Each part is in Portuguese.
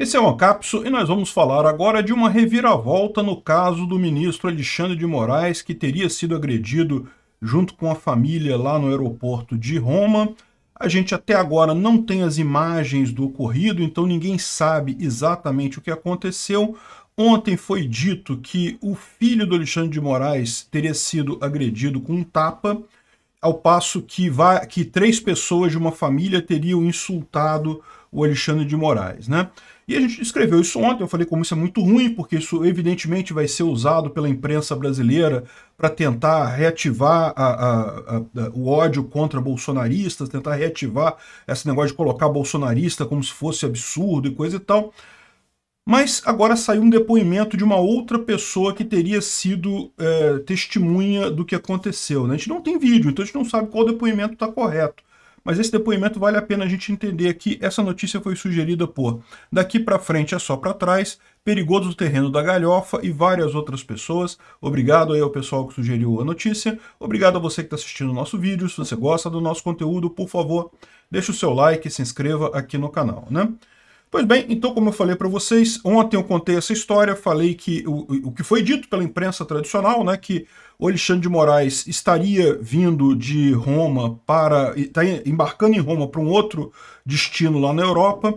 Esse é o Ancapso e nós vamos falar agora de uma reviravolta no caso do ministro Alexandre de Moraes, que teria sido agredido junto com a família lá no aeroporto de Roma. A gente até agora não tem as imagens do ocorrido, então ninguém sabe exatamente o que aconteceu. Ontem foi dito que o filho do Alexandre de Moraes teria sido agredido com um tapa, ao passo que, que três pessoas de uma família teriam insultado o Alexandre de Moraes, né? E a gente escreveu isso ontem, eu falei como isso é muito ruim, porque isso evidentemente vai ser usado pela imprensa brasileira para tentar reativar a, a, a, o ódio contra bolsonaristas, tentar reativar esse negócio de colocar bolsonarista como se fosse absurdo e coisa e tal. Mas agora saiu um depoimento de uma outra pessoa que teria sido é, testemunha do que aconteceu. Né? A gente não tem vídeo, então a gente não sabe qual depoimento está correto. Mas esse depoimento vale a pena a gente entender que essa notícia foi sugerida por Daqui para frente é só para trás, Perigoso do Terreno da Galhofa e várias outras pessoas. Obrigado aí ao pessoal que sugeriu a notícia. Obrigado a você que está assistindo o nosso vídeo. Se você gosta do nosso conteúdo, por favor, deixe o seu like e se inscreva aqui no canal. Né? Pois bem, então como eu falei para vocês, ontem eu contei essa história, falei que o, o que foi dito pela imprensa tradicional, né, que o Alexandre de Moraes estaria vindo de Roma para, está embarcando em Roma para um outro destino lá na Europa,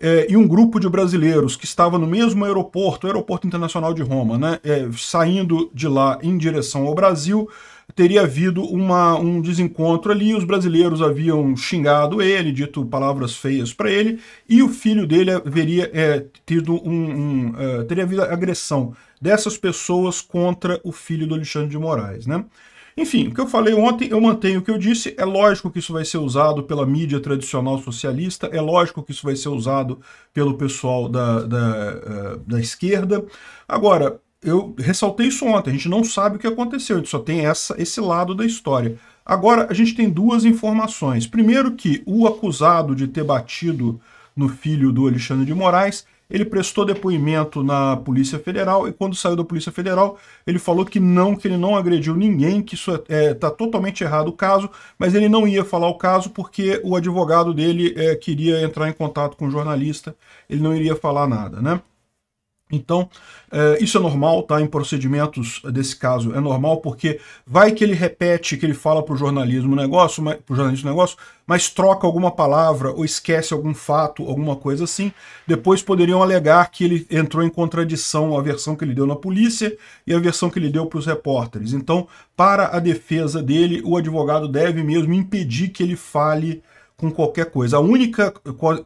é, e um grupo de brasileiros que estava no mesmo aeroporto, o Aeroporto Internacional de Roma, né, é, saindo de lá em direção ao Brasil, teria havido uma, um desencontro ali, os brasileiros haviam xingado ele, dito palavras feias para ele, e o filho dele haveria é, tido um, um uh, teria havido agressão dessas pessoas contra o filho do Alexandre de Moraes, né? Enfim, o que eu falei ontem, eu mantenho o que eu disse. É lógico que isso vai ser usado pela mídia tradicional socialista, é lógico que isso vai ser usado pelo pessoal da, da, uh, da esquerda. Agora, eu ressaltei isso ontem, a gente não sabe o que aconteceu, a gente só tem essa, esse lado da história. Agora, a gente tem duas informações. Primeiro que o acusado de ter batido no filho do Alexandre de Moraes, ele prestou depoimento na Polícia Federal e quando saiu da Polícia Federal, ele falou que não, que ele não agrediu ninguém, que isso está é, tá totalmente errado o caso, mas ele não ia falar o caso porque o advogado dele é, queria entrar em contato com o jornalista, ele não iria falar nada, né? Então, é, isso é normal, tá? Em procedimentos desse caso é normal, porque vai que ele repete, que ele fala para o jornalismo negócio, para o negócio, mas troca alguma palavra ou esquece algum fato, alguma coisa assim. Depois poderiam alegar que ele entrou em contradição a versão que ele deu na polícia e a versão que ele deu para os repórteres. Então, para a defesa dele, o advogado deve mesmo impedir que ele fale com qualquer coisa. A única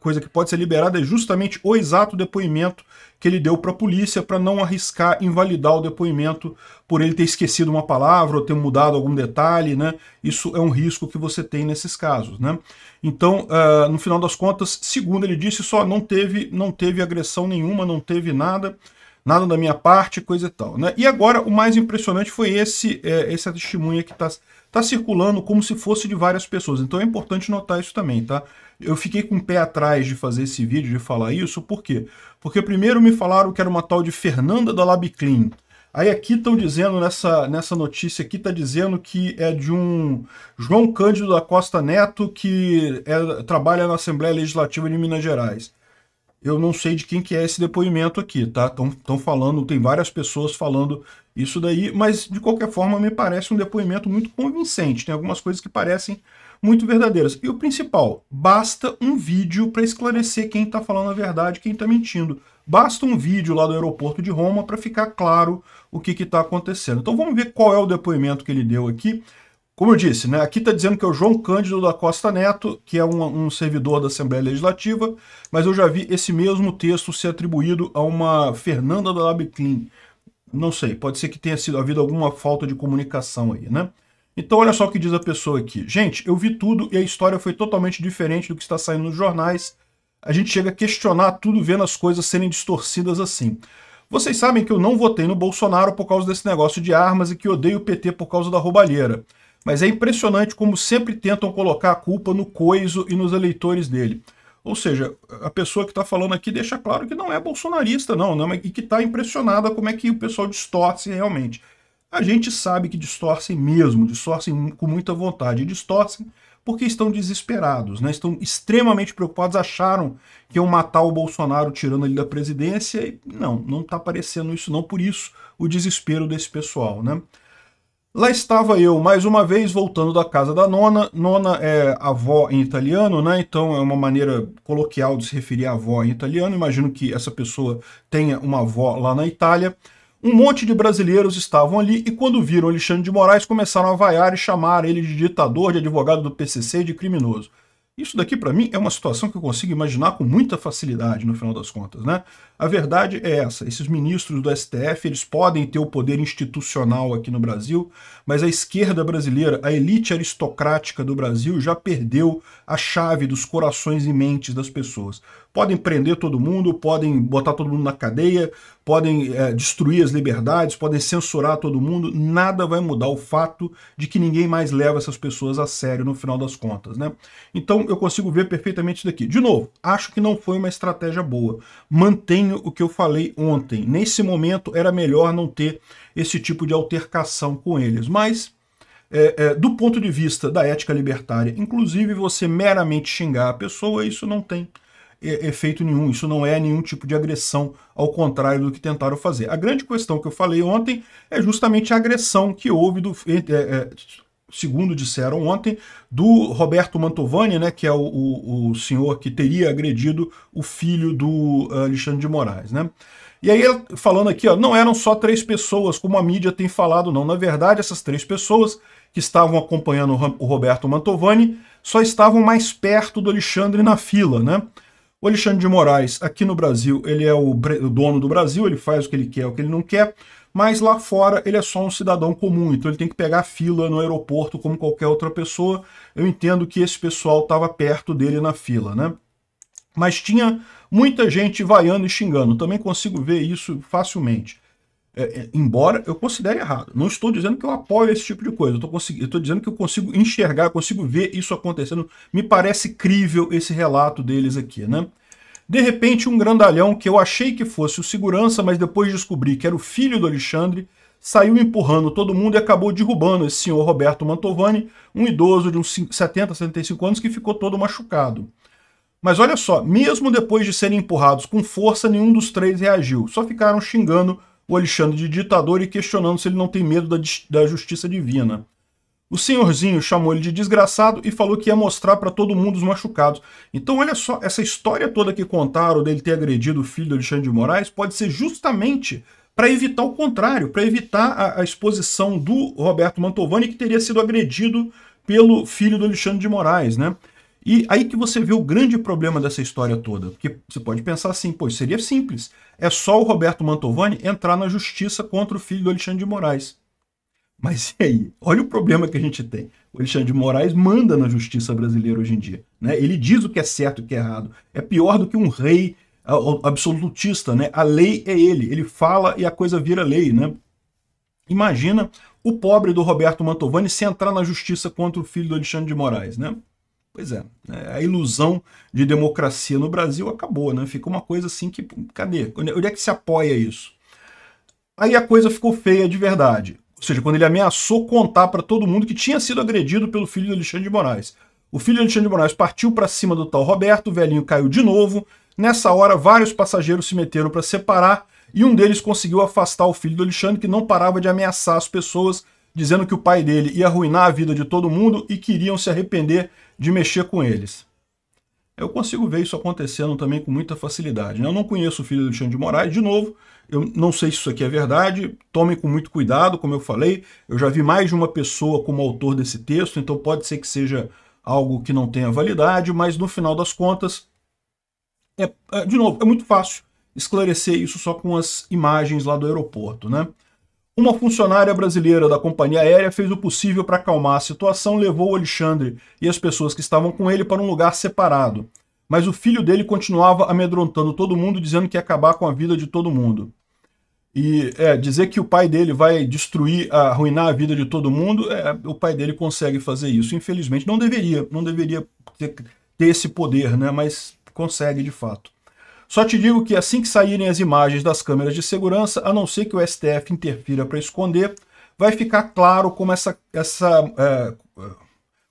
coisa que pode ser liberada é justamente o exato depoimento que ele deu para a polícia para não arriscar invalidar o depoimento por ele ter esquecido uma palavra ou ter mudado algum detalhe, né? Isso é um risco que você tem nesses casos, né? Então, uh, no final das contas, segundo ele disse, só não teve, não teve agressão nenhuma, não teve nada, nada da minha parte, coisa e tal, né? E agora, o mais impressionante foi esse, é, essa testemunha que está está circulando como se fosse de várias pessoas. Então é importante notar isso também, tá? Eu fiquei com o pé atrás de fazer esse vídeo, de falar isso, por quê? Porque primeiro me falaram que era uma tal de Fernanda da Labclean. Aí aqui estão dizendo, nessa, nessa notícia aqui, está dizendo que é de um João Cândido da Costa Neto, que é, trabalha na Assembleia Legislativa de Minas Gerais. Eu não sei de quem que é esse depoimento aqui, tá? Estão falando, tem várias pessoas falando isso daí, mas de qualquer forma me parece um depoimento muito convincente. Tem algumas coisas que parecem muito verdadeiras. E o principal, basta um vídeo para esclarecer quem está falando a verdade, quem está mentindo. Basta um vídeo lá do aeroporto de Roma para ficar claro o que está acontecendo. Então vamos ver qual é o depoimento que ele deu aqui. Como eu disse, né, aqui está dizendo que é o João Cândido da Costa Neto, que é um, um, servidor da Assembleia Legislativa, mas eu já vi esse mesmo texto ser atribuído a uma Fernanda da Labclean, não sei, pode ser que tenha sido havido alguma falta de comunicação aí, né? Então olha só o que diz a pessoa aqui. Gente, eu vi tudo e a história foi totalmente diferente do que está saindo nos jornais. A gente chega a questionar tudo vendo as coisas serem distorcidas assim. Vocês sabem que eu não votei no Bolsonaro por causa desse negócio de armas e que odeio o PT por causa da roubalheira. Mas é impressionante como sempre tentam colocar a culpa no Coiso e nos eleitores dele. Ou seja, a pessoa que está falando aqui deixa claro que não é bolsonarista, não, não e que está impressionada como é que o pessoal distorce realmente. A gente sabe que distorcem mesmo, distorcem com muita vontade, distorcem porque estão desesperados, né? estão extremamente preocupados, acharam que iam matar o Bolsonaro tirando ele da presidência, e não, não está aparecendo isso não, por isso o desespero desse pessoal. Né? Lá estava eu, mais uma vez, voltando da casa da nona. Nona é avó em italiano, né? Então é uma maneira coloquial de se referir à avó em italiano. Imagino que essa pessoa tenha uma avó lá na Itália. Um monte de brasileiros estavam ali e quando viram Alexandre de Moraes começaram a vaiar e chamar ele de ditador, de advogado do PCC e de criminoso. Isso daqui, para mim, é uma situação que eu consigo imaginar com muita facilidade, no final das contas. Né? A verdade é essa, esses ministros do STF, eles podem ter o poder institucional aqui no Brasil, mas a esquerda brasileira, a elite aristocrática do Brasil, já perdeu a chave dos corações e mentes das pessoas. Podem prender todo mundo, podem botar todo mundo na cadeia, podem é, destruir as liberdades, podem censurar todo mundo, nada vai mudar o fato de que ninguém mais leva essas pessoas a sério no final das contas. Né? Então eu consigo ver perfeitamente isso daqui. De novo, acho que não foi uma estratégia boa. Mantenho o que eu falei ontem. Nesse momento era melhor não ter esse tipo de altercação com eles. Mas é, é, do ponto de vista da ética libertária, inclusive você meramente xingar a pessoa, isso não tem efeito nenhum, isso não é nenhum tipo de agressão, ao contrário do que tentaram fazer. A grande questão que eu falei ontem é justamente a agressão que houve, do, é, é, segundo disseram ontem, do Roberto Mantovani, né, que é o, o, o, senhor que teria agredido o filho do Alexandre de Moraes. Né? E aí, falando aqui, ó, não eram só três pessoas, como a mídia tem falado, não. Na verdade, essas três pessoas que estavam acompanhando o Roberto Mantovani só estavam mais perto do Alexandre na fila, né? O Alexandre de Moraes, aqui no Brasil, ele é o, dono do Brasil, ele faz o que ele quer, o que ele não quer, mas lá fora ele é só um cidadão comum, então ele tem que pegar fila no aeroporto como qualquer outra pessoa. Eu entendo que esse pessoal estava perto dele na fila, né? Mas tinha muita gente vaiando e xingando, também consigo ver isso facilmente. É, é, embora eu considere errado. Não estou dizendo que eu apoio esse tipo de coisa, eu estou dizendo que eu consigo enxergar, consigo ver isso acontecendo. Me parece crível esse relato deles aqui, né? De repente, um grandalhão que eu achei que fosse o segurança, mas depois descobri que era o filho do Alexandre, saiu empurrando todo mundo e acabou derrubando esse senhor Roberto Mantovani, um idoso de uns 70, 75 anos que ficou todo machucado. Mas olha só, mesmo depois de serem empurrados com força, nenhum dos três reagiu, só ficaram xingando o Alexandre de ditador e questionando se ele não tem medo da, da justiça divina. O senhorzinho chamou ele de desgraçado e falou que ia mostrar para todo mundo os machucados. Então, olha só, essa história toda que contaram dele ter agredido o filho do Alexandre de Moraes pode ser justamente para evitar o contrário, para evitar a, a, exposição do Roberto Mantovani, que teria sido agredido pelo filho do Alexandre de Moraes, né? E aí que você vê o grande problema dessa história toda. Porque você pode pensar assim, pois seria simples. É só o Roberto Mantovani entrar na justiça contra o filho do Alexandre de Moraes. Mas e aí? Olha o problema que a gente tem. O Alexandre de Moraes manda na justiça brasileira hoje em dia. Né? Ele diz o que é certo e o que é errado. É pior do que um rei absolutista. Né? A lei é ele. Ele fala e a coisa vira lei. Né? Imagina o pobre do Roberto Mantovani se entrar na justiça contra o filho do Alexandre de Moraes. Né? Pois é, né? a ilusão de democracia no Brasil acabou, né? Fica uma coisa assim que, cadê? Onde é que se apoia isso? Aí a coisa ficou feia de verdade. Ou seja, quando ele ameaçou contar para todo mundo que tinha sido agredido pelo filho de Alexandre de Moraes. O filho de Alexandre de Moraes partiu para cima do tal Roberto, o velhinho caiu de novo. Nessa hora, vários passageiros se meteram para separar e um deles conseguiu afastar o filho do Alexandre, que não parava de ameaçar as pessoas, dizendo que o pai dele ia arruinar a vida de todo mundo e queriam se arrepender de mexer com eles. Eu consigo ver isso acontecendo também com muita facilidade. Né? Eu não conheço o filho do Alexandre de Moraes, de novo, eu não sei se isso aqui é verdade, tomem com muito cuidado, como eu falei, eu já vi mais de uma pessoa como autor desse texto, então pode ser que seja algo que não tenha validade, mas no final das contas, é, é de novo, é muito fácil esclarecer isso só com as imagens lá do aeroporto, né? Uma funcionária brasileira da companhia aérea fez o possível para acalmar a situação, levou o Alexandre e as pessoas que estavam com ele para um lugar separado. Mas o filho dele continuava amedrontando todo mundo, dizendo que ia acabar com a vida de todo mundo. E é, dizer que o pai dele vai destruir, arruinar a vida de todo mundo, é, o pai dele consegue fazer isso. Infelizmente, não deveria, não deveria ter, ter esse poder, né? mas consegue de fato. Só te digo que assim que saírem as imagens das câmeras de segurança, a não ser que o STF interfira para esconder, vai ficar claro como essa, essa, é,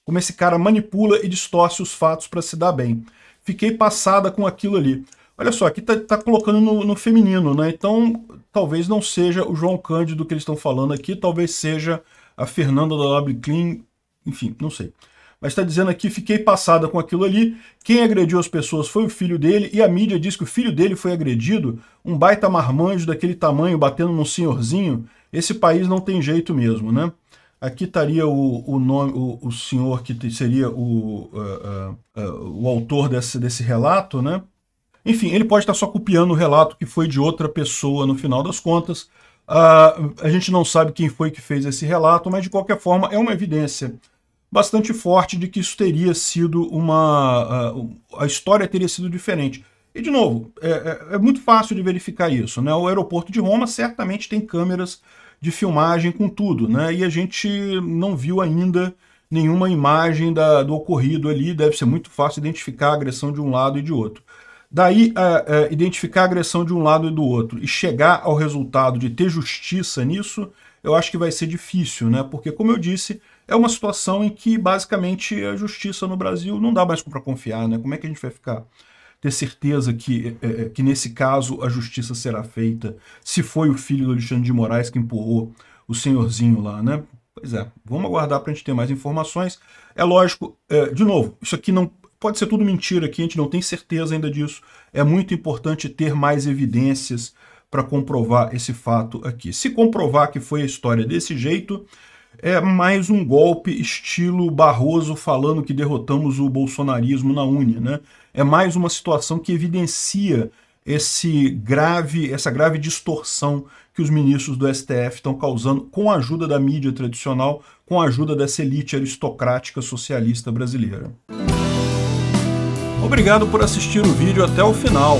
como esse cara manipula e distorce os fatos para se dar bem. Fiquei passada com aquilo ali. Olha só, aqui tá, tá colocando no, no, feminino, né? Então, talvez não seja o João Cândido que eles estão falando aqui, talvez seja a Fernanda da Lab Clean, enfim, não sei. Mas está dizendo aqui, fiquei passada com aquilo ali, quem agrediu as pessoas foi o filho dele, e a mídia diz que o filho dele foi agredido, um baita marmanjo daquele tamanho, batendo num senhorzinho, esse país não tem jeito mesmo, né? Aqui estaria o, o nome, o, o, senhor que seria o, uh, uh, uh, o autor desse, desse relato, né? Enfim, ele pode estar só copiando o relato que foi de outra pessoa no final das contas. Uh, a gente não sabe quem foi que fez esse relato, mas de qualquer forma é uma evidência bastante forte de que isso teria sido uma. Uh, a história teria sido diferente. E, de novo, é, é, é, muito fácil de verificar isso. Né? O aeroporto de Roma certamente tem câmeras de filmagem com tudo, né? e a gente não viu ainda nenhuma imagem da, do ocorrido ali. Deve ser muito fácil identificar a agressão de um lado e de outro. Daí, é, é, identificar a agressão de um lado e do outro e chegar ao resultado de ter justiça nisso, eu acho que vai ser difícil, né? Porque, como eu disse, é uma situação em que, basicamente, a justiça no Brasil não dá mais para confiar, né? Como é que a gente vai ficar ter certeza que, é, é, que, nesse caso, a justiça será feita se foi o filho do Alexandre de Moraes que empurrou o senhorzinho lá, né? Pois é, vamos aguardar para a gente ter mais informações. É lógico, é, de novo, isso aqui não Pode ser tudo mentira aqui, a gente não tem certeza ainda disso. É muito importante ter mais evidências para comprovar esse fato aqui. Se comprovar que foi a história desse jeito, é mais um golpe estilo Barroso falando que derrotamos o bolsonarismo na Uni, né? É mais uma situação que evidencia esse grave, essa grave distorção que os ministros do STF estão causando com a ajuda da mídia tradicional, com a ajuda dessa elite aristocrática socialista brasileira. Obrigado por assistir o vídeo até o final.